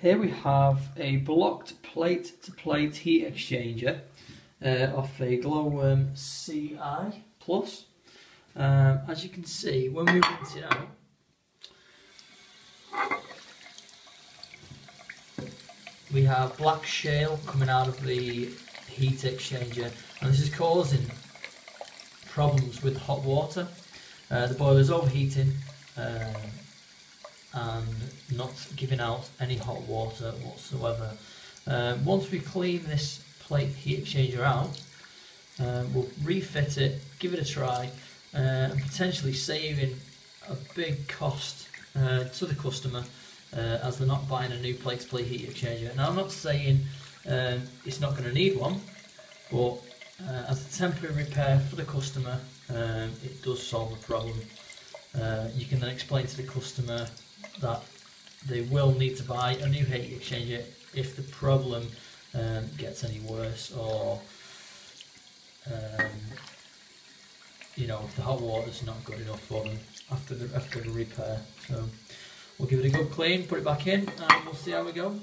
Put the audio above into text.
Here we have a blocked plate-to-plate heat exchanger uh, of a Glowworm CI Plus. Um, as you can see, when we rinse it out, we have black shale coming out of the heat exchanger and this is causing problems with hot water. Uh, the boiler is overheating um, and not giving out any hot water whatsoever. Um, once we clean this plate heat exchanger out, um, we'll refit it, give it a try, uh, and potentially saving a big cost uh, to the customer uh, as they're not buying a new plate to plate heat exchanger. Now I'm not saying um, it's not going to need one, but uh, as a temporary repair for the customer, um, it does solve the problem. Uh, you can then explain to the customer that they will need to buy a new heat exchanger if the problem um, gets any worse or um, you know if the hot water is not good enough for them after the after the repair. So we'll give it a good clean, put it back in, and we'll see how we go.